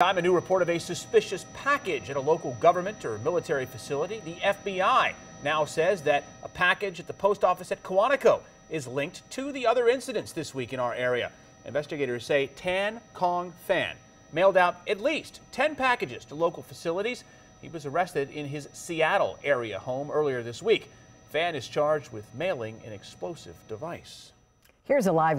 Time a new report of a suspicious package at a local government or military facility. The FBI now says that a package at the post office at Quantico is linked to the other incidents this week in our area. Investigators say Thanh Cong Phan mailed out at least 10 packages to local facilities. He was arrested in his Seattle area home earlier this week. Phan is charged with mailing an explosive device. Here's a live